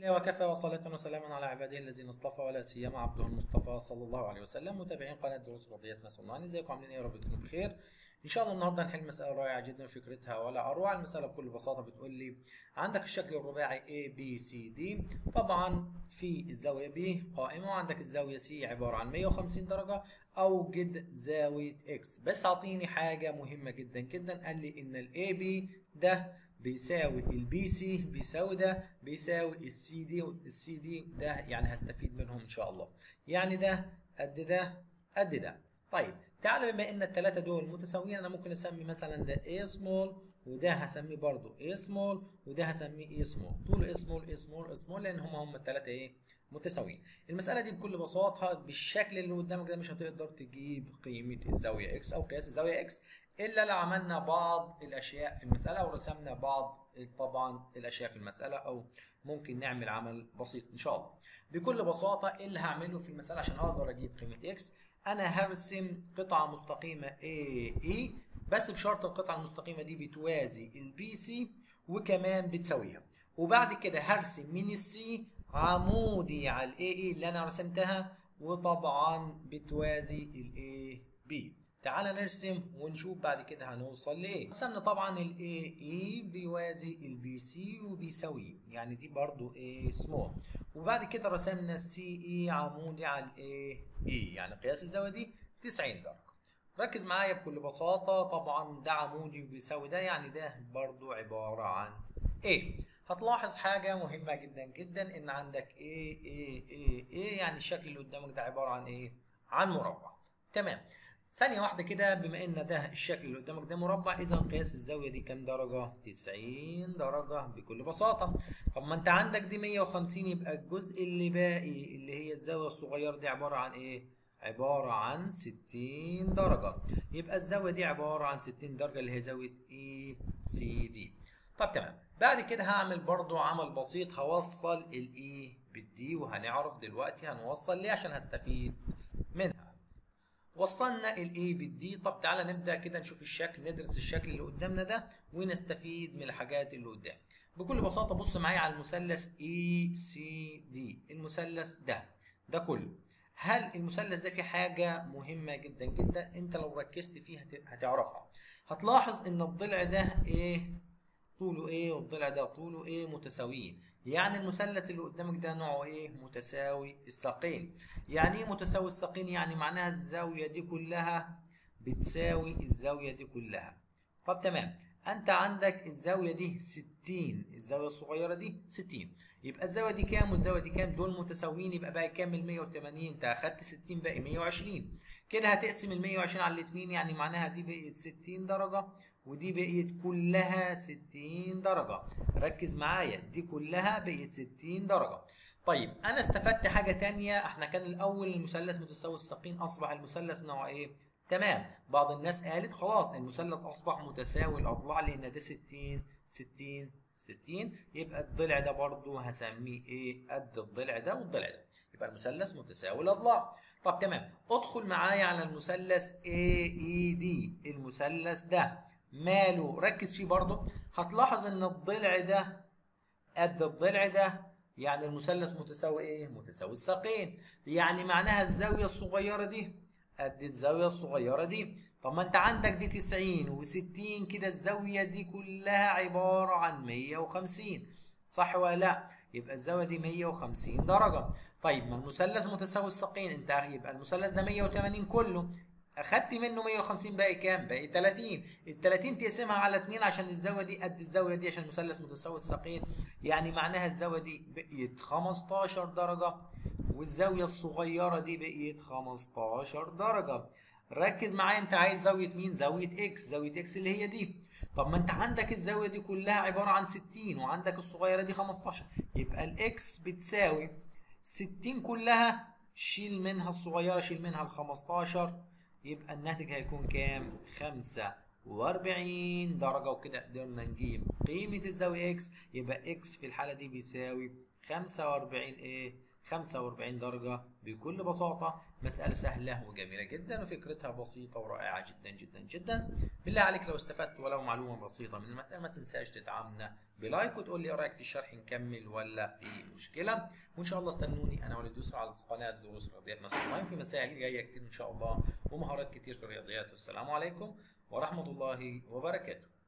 الله وكفى وصلاة وسلاما على عباده الذين اصطفى ولا سيما عبده المصطفى صلى الله عليه وسلم. متابعين قناة دروس رضيات ناس أونلاين. إزيكم؟ عاملين إيه؟ يا رب تكونوا بخير. إن شاء الله النهارده هنحل مسألة رائعة جدا فكرتها ولا أروع. المسألة بكل بساطة بتقول لي عندك الشكل الرباعي A B C D طبعا في الزاوية B قائمة وعندك الزاوية C عبارة عن 150 درجة اوجد زاوية X. بس أعطيني حاجة مهمة جدا جدا. قال لي إن ال AB ده بيساوي ال BC بيساوي ده بيساوي ال CD ال CD ده يعني هستفيد منهم إن شاء الله. يعني ده قد ده قد ده. طيب تعالى بما إن الثلاثه دول متساويين أنا ممكن أسمي مثلا ده A small وده هسميه برضو A small وده هسميه A small. طوله A small A small A small لأن هم هم الثلاثه إيه؟ متساويين. المسألة دي بكل بساطة بالشكل اللي قدامك ده مش هتقدر تجيب قيمة الزاوية x أو قياس الزاوية x. إلا لو عملنا بعض الأشياء في المسألة أو رسمنا بعض طبعا الأشياء في المسألة أو ممكن نعمل عمل بسيط إن شاء الله. بكل بساطة إيه اللي هعمله في المسألة عشان أقدر أجيب قيمة x أنا هرسم قطعة مستقيمة AE بس بشرط القطعة المستقيمة دي بتوازي ال BC وكمان بتساويها. وبعد كده هرسم من ال C عمودي على ال AE اللي أنا رسمتها وطبعا بتوازي ال AB تعال نرسم ونشوف بعد كده هنوصل لإيه. رسمنا طبعا ال AE بيوازي ال BC وبيساويه يعني دي برضو اي سمول وبعد كده رسمنا ال CE عمودي على ال AE يعني قياس الزاويه دي 90 درجة. ركز معايا بكل بساطة. طبعا ده عمودي وبيساوي ده يعني ده برضو عبارة عن إيه هتلاحظ حاجة مهمة جدا جدا إن عندك A A A A يعني الشكل اللي قدامك ده عبارة عن إيه؟ عن مربع. تمام. ثانية واحدة كده بما إن ده الشكل اللي قدامك ده مربع إذا قياس الزاوية دي كام درجة؟ 90 درجة بكل بساطة. طب ما أنت عندك دي 150 يبقى الجزء اللي باقي اللي هي الزاوية الصغيرة دي عبارة عن إيه؟ عبارة عن 60 درجة. يبقى الزاوية دي عبارة عن 60 درجة اللي هي زاوية ECD. طب تمام بعد كده هعمل برضو عمل بسيط هوصل ال E بال D وهنعرف دلوقتي هنوصل ليه عشان هستفيد منها وصلنا ال E بال D طب تعالى نبدأ كده نشوف الشكل ندرس الشكل اللي قدامنا ده ونستفيد من الحاجات اللي قدام. بكل بساطة بص معايا على المثلث ECD المثلث ده ده كله. هل المثلث ده فيه حاجة مهمة جدا جدا؟ أنت لو ركزت فيها هتعرفها. هتلاحظ إن الضلع ده إيه طوله A والضلع ده طوله A متساويين. يعني المثلث اللي قدامك ده نوعه إيه؟ متساوي الساقين يعني إيه متساوي الساقين يعني معناها الزاوية دي كلها بتساوي الزاوية دي كلها. طب تمام. أنت عندك الزاوية دي 60 الزاوية الصغيرة دي 60 يبقى الزاوية دي كام والزاوية دي كام؟ دول متساويين يبقى بقى كام؟ ال 180 أنت أخدت 60 باقي 120 كده هتقسم ال 120 على الاثنين يعني معناها دي بقت 60 درجة. ودي بقيت كلها 60 درجة. ركز معايا دي كلها بقيت 60 درجة. طيب أنا استفدت حاجة تانية. إحنا كان الأول المثلث متساوي الساقين أصبح المثلث نوع إيه؟ تمام. بعض الناس قالت خلاص المثلث أصبح متساوي الأضلاع لأن ده 60 60 60 يبقى الضلع ده برضو هسميه إيه؟ قد الضلع ده والضلع ده. يبقى المثلث متساوي الأضلاع. طب تمام. أدخل معايا على المثلث AED المثلث ده. ماله. ركز فيه برضه. هتلاحظ إن الضلع ده قد الضلع ده يعني المثلث متساوي إيه؟ متساوي الساقين. يعني معناها الزاوية الصغيرة دي قد الزاوية الصغيرة دي. طب ما أنت عندك دي 90 و60 كده الزاوية دي كلها عبارة عن 150 صح ولا لأ؟ يبقى الزاوية دي 150 درجة. طيب ما المثلث متساوي الساقين. أنت يبقى المثلث ده 180 كله. اخدت منه 150 باقي كام؟ باقي 30 ال 30 تقسمها على 2 عشان الزاوية دي قد الزاوية دي عشان المثلث متساوي الساقين يعني معناها الزاوية دي بقيت 15 درجة والزاوية الصغيرة دي بقيت 15 درجة. ركز معايا انت عايز زاوية مين؟ زاوية إكس زاوية إكس اللي هي دي. طب ما انت عندك الزاوية دي كلها عبارة عن 60 وعندك الصغيرة دي 15 يبقى ال x بتساوي 60 كلها شيل منها الصغيرة شيل منها ال 15 يبقى الناتج هيكون كام؟ 45 درجة وكده قدرنا نجيب قيمة الزاوية إكس يبقى إكس في الحالة دي بيساوي 45 إيه؟ 45 درجة بكل بساطة. مسألة سهلة وجميلة جدا وفكرتها بسيطة ورائعة جدا جدا جدا. بالله عليك لو استفدت ولو معلومة بسيطة من المسألة ما تنساش تدعمنا ب like وتقول لي إيه رأيك في الشرح نكمل ولا في مشكلة؟ وإن شاء الله استنوني. أنا ولد يسرى على قناة دروس رياضيات مصر أونلاين في مسائل جاية كتير إن شاء الله ومهارات كتير في الرياضيات. والسلام عليكم ورحمة الله وبركاته.